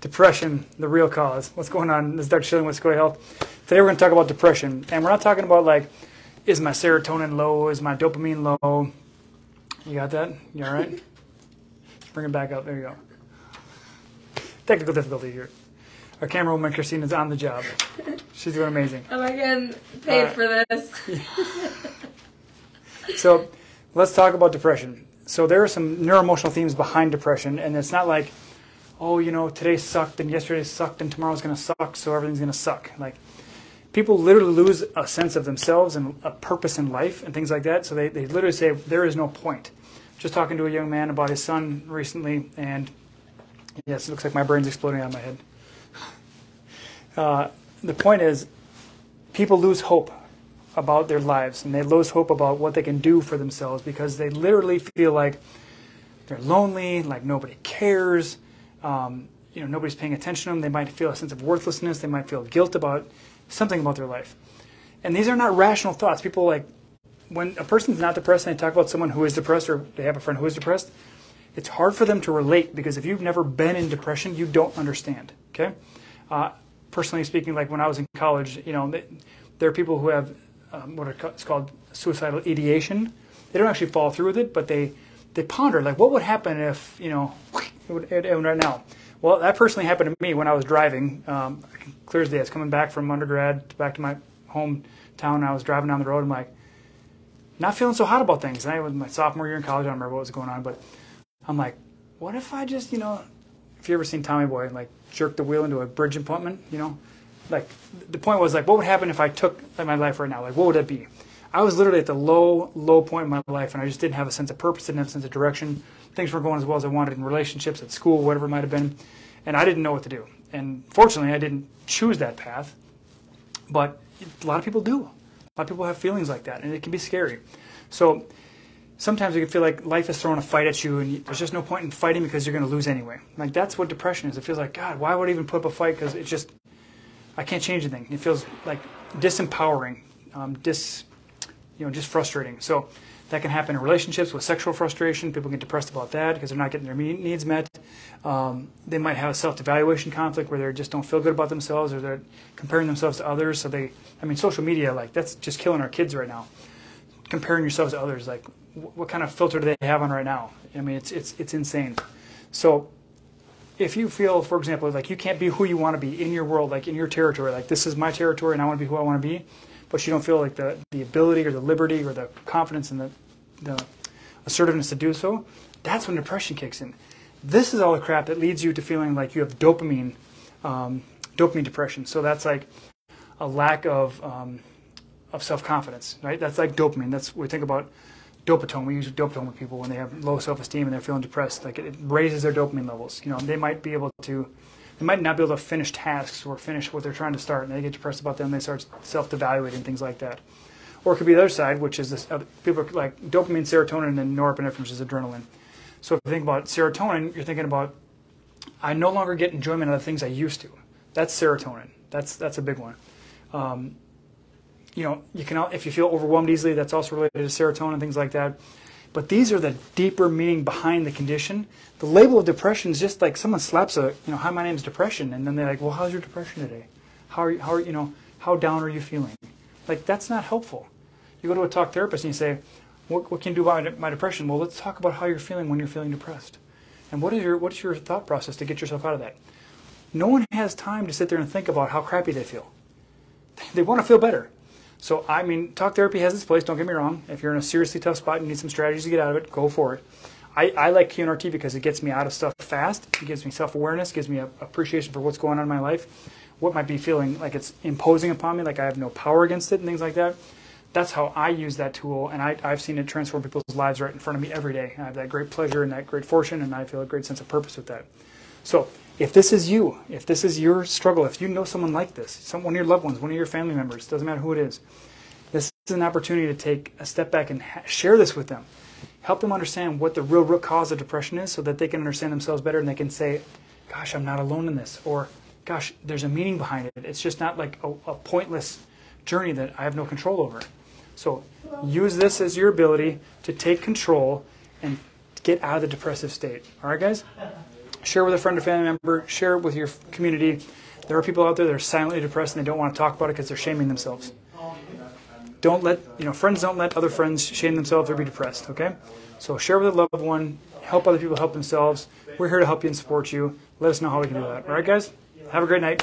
depression, the real cause. What's going on? This is Dr. Schilling with Secoya Health. Today we're going to talk about depression, and we're not talking about like, is my serotonin low? Is my dopamine low? You got that? You all right? Bring it back up. There you go. Technical difficulty here. Our camera woman Christine is on the job. She's doing amazing. Am I getting paid for this? So let's talk about depression. So there are some neuroemotional themes behind depression, and it's not like, oh, you know, today sucked and yesterday sucked and tomorrow's going to suck, so everything's going to suck. Like people literally lose a sense of themselves and a purpose in life and things like that. So they, they literally say there is no point. Just talking to a young man about his son recently, and yes, it looks like my brain's exploding out of my head. Uh, the point is, people lose hope about their lives and they lose hope about what they can do for themselves because they literally feel like they're lonely, like nobody cares. Um, you know, nobody's paying attention to them. They might feel a sense of worthlessness. They might feel guilt about something about their life. And these are not rational thoughts. People like when a person's not depressed and they talk about someone who is depressed or they have a friend who is depressed, it's hard for them to relate because if you've never been in depression, you don't understand. Okay, uh, personally speaking, like when I was in college, you know, they, there are people who have um, what it's called suicidal ideation. They don't actually follow through with it, but they they ponder like, what would happen if you know it would it, would right now. Well, that personally happened to me when I was driving. Um, clear as day. I was coming back from undergrad back to my hometown. I was driving down the road. I'm like, not feeling so hot about things. And I was my sophomore year in college. I don't remember what was going on, but I'm like, what if I just, you know, if you ever seen Tommy Boy, and like jerk the wheel into a bridge abutment, you know, like the point was like, what would happen if I took my life right now? Like, what would it be? I was literally at the low, low point in my life, and I just didn't have a sense of purpose, didn't have a sense of direction. Things weren't going as well as I wanted in relationships, at school, whatever it might have been, and I didn't know what to do. And fortunately, I didn't choose that path, but a lot of people do. A lot of people have feelings like that, and it can be scary. So sometimes you can feel like life is throwing a fight at you, and there's just no point in fighting because you're going to lose anyway. Like that's what depression is. It feels like God, why would I even put up a fight? Because it's just I can't change anything. It feels like disempowering, um, dis, you know, just frustrating. So that can happen in relationships with sexual frustration. People get depressed about that because they're not getting their needs met. Um, they might have a self-evaluation conflict where they just don't feel good about themselves or they're comparing themselves to others. So they, I mean, social media, like that's just killing our kids right now. Comparing yourselves to others, like wh- what kind of filter do they have on right now? I mean, it's it's it's insane. So if you feel, for example, like you can't be who you want to be in your world, like in your territory, like this is my territory and I want to be who I want to be, but you don't feel like the, the ability or the liberty or the confidence and the, the assertiveness to do so, that's when depression kicks in. This is all the crap that leads you to feeling like you have dopamine, um, dopamine depression. So that's like a lack of, um, of self-confidence, right? That's like dopamine. That's we think about dopamine. We use dopamine with people when they have low self-esteem and they're feeling depressed. Like it, it raises their dopamine levels. You know, they might be able to, they might not be able to finish tasks or finish what they're trying to start, and they get depressed about them. They start self-evaluating things like that. Or it could be the other side, which is this. Other, people are like dopamine, serotonin, and norepinephrine, which is adrenaline. So if you think about serotonin, you're thinking about I no longer get enjoyment out of things I used to. That's serotonin. That's that's a big one. Um, you know, you can if you feel overwhelmed easily, that's also related to serotonin and things like that. But these are the deeper meaning behind the condition. The label of depression is just like someone slaps a, you know, hi, my name's depression, and then they're like, well, how's your depression today? How are you, how are you know, how down are you feeling? Like that's not helpful. You go to a talk therapist and you say, what, what can you do about my depression? Well, let's talk about how you're feeling when you're feeling depressed, and what is your what's your thought process to get yourself out of that. No one has time to sit there and think about how crappy they feel. They want to feel better. So, I mean, talk therapy has its place, don't get me wrong. If you're in a seriously tough spot and need some strategies to get out of it, go for it. I, I like QNRT because it gets me out of stuff fast. It gives me self awareness, gives me a appreciation for what's going on in my life, what might be feeling like it's imposing upon me, like I have no power against it, and things like that. That's how I use that tool, and I, I've seen it transform people's lives right in front of me every day. I have that great pleasure and that great fortune, and I feel a great sense of purpose with that. So, if this is you, if this is your struggle, if you know someone like this, some, one of your loved ones, one of your family members, doesn't matter who it is, this is an opportunity to take a step back and ha- share this with them. Help them understand what the real root cause of depression is so that they can understand themselves better and they can say, gosh, I'm not alone in this. Or, gosh, there's a meaning behind it. It's just not like a, a pointless journey that I have no control over. So use this as your ability to take control and get out of the depressive state. All right, guys? Share with a friend or family member. Share it with your community. There are people out there that are silently depressed and they don't want to talk about it because they're shaming themselves. Don't let you know friends don't let other friends shame themselves or be depressed. Okay, so share with a loved one. Help other people help themselves. We're here to help you and support you. Let us know how we can do that. All right, guys. Have a great night.